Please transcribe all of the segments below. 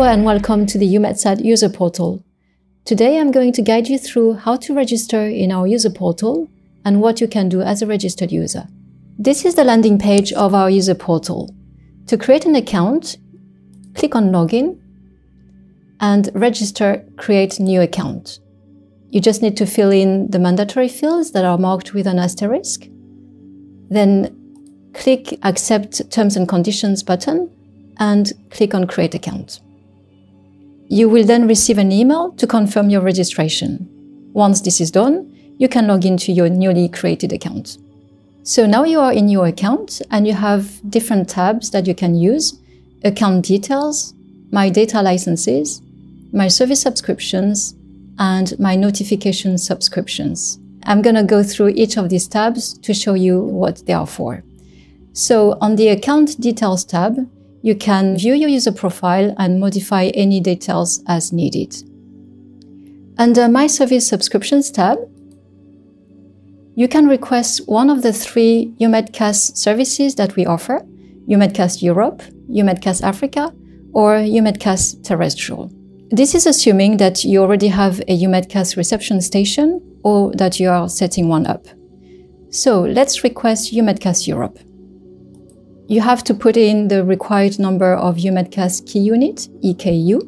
Hello and welcome to the EUMETSAT user portal. Today I'm going to guide you through how to register in our user portal and what you can do as a registered user. This is the landing page of our user portal. To create an account, click on Login and register Create New Account. You just need to fill in the mandatory fields that are marked with an asterisk. Then click Accept Terms and Conditions button and click on Create Account. You will then receive an email to confirm your registration. Once this is done, you can log into your newly created account. So now you are in your account and you have different tabs that you can use. Account details, my data licenses, my service subscriptions, and my notification subscriptions. I'm going to go through each of these tabs to show you what they are for. So on the account details tab, you can view your user profile and modify any details as needed. Under My Service Subscriptions tab, you can request one of the three EUMETCast services that we offer, EUMETCast Europe, EUMETCast Africa, or EUMETCast Terrestrial. This is assuming that you already have a EUMETCast reception station or that you are setting one up. So let's request EUMETCast Europe. You have to put in the required number of EUMETCast key unit, EKU.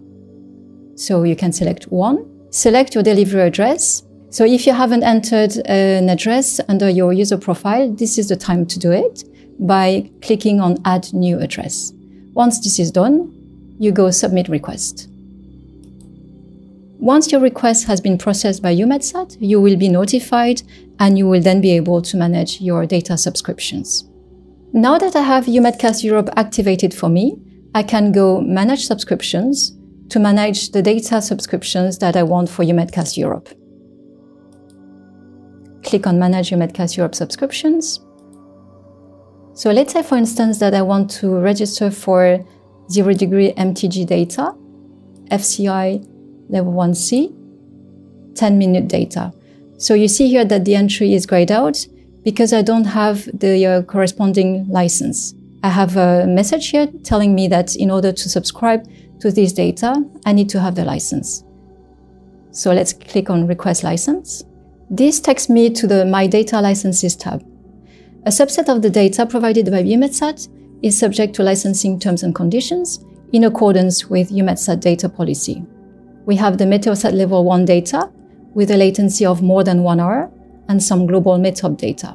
So you can select one. Select your delivery address so if you haven't entered an address under your user profile, this is the time to do it by clicking on Add New Address. Once this is done, you go Submit Request. Once your request has been processed by EUMETSAT, you will be notified and you will then be able to manage your data subscriptions. Now that I have EUMETCast Europe activated for me, I can go Manage Subscriptions to manage the data subscriptions that I want for EUMETCast Europe click on Manage EUMETCast Europe subscriptions. So let's say, for instance, that I want to register for zero degree MTG data, FCI level 1C, 10 minute data. So you see here that the entry is grayed out because I don't have the uh, corresponding license. I have a message here telling me that in order to subscribe to this data, I need to have the license. So let's click on Request License. This takes me to the My Data Licenses tab. A subset of the data provided by EUMETSAT is subject to licensing terms and conditions in accordance with EUMETSAT data policy. We have the Meteosat Level 1 data with a latency of more than one hour and some global METOP data.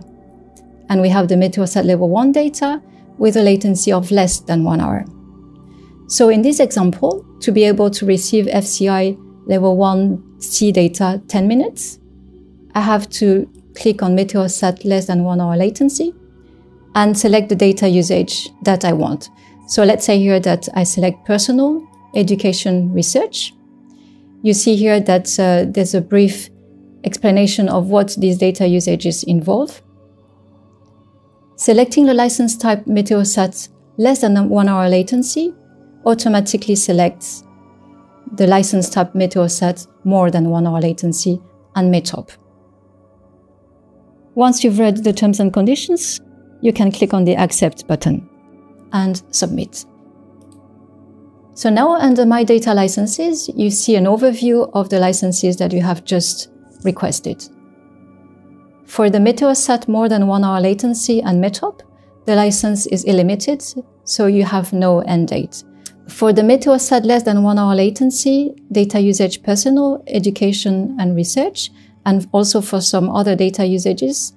And we have the Meteosat Level 1 data with a latency of less than one hour. So in this example, to be able to receive FCI Level 1 C data 10 minutes, I have to click on Meteosat less than one hour latency and select the data usage that I want. So let's say here that I select personal, education, research. You see here that uh, there's a brief explanation of what these data usages involve. Selecting the license type Meteosat less than one hour latency automatically selects the license type Meteosat more than one hour latency and METOP. Once you've read the terms and conditions, you can click on the Accept button and Submit. So now under My Data Licenses, you see an overview of the licenses that you have just requested. For the Meteosat more than one hour latency and METOP, the license is illimited, so you have no end date. For the Meteosat less than one hour latency, data usage personal, education and research, and also for some other data usages,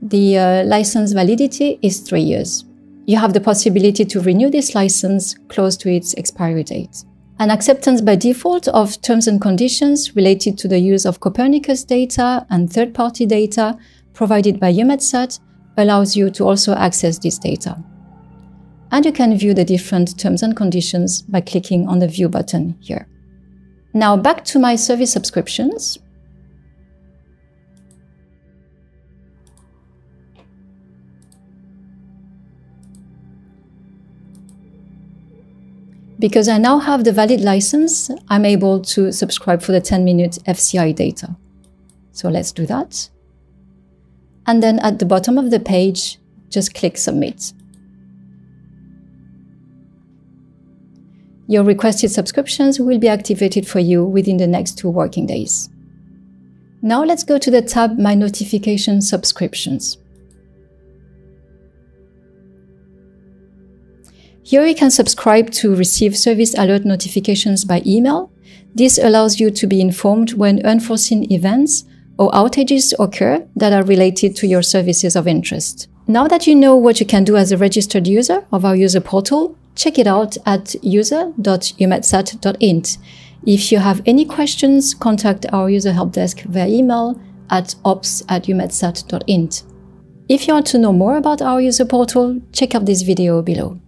the uh, license validity is three years. You have the possibility to renew this license close to its expiry date. An acceptance by default of terms and conditions related to the use of Copernicus data and third-party data provided by EUMETSAT allows you to also access this data. And you can view the different terms and conditions by clicking on the View button here. Now back to my service subscriptions. Because I now have the valid license, I'm able to subscribe for the 10 minute FCI data. So let's do that. And then at the bottom of the page, just click submit. Your requested subscriptions will be activated for you within the next two working days. Now let's go to the tab My Notification Subscriptions. Here you can subscribe to receive service alert notifications by email. This allows you to be informed when unforeseen events or outages occur that are related to your services of interest. Now that you know what you can do as a registered user of our user portal, check it out at user.eumetsat.int. If you have any questions, contact our user help desk via email at ops at eumetsat.int. If you want to know more about our user portal, check out this video below.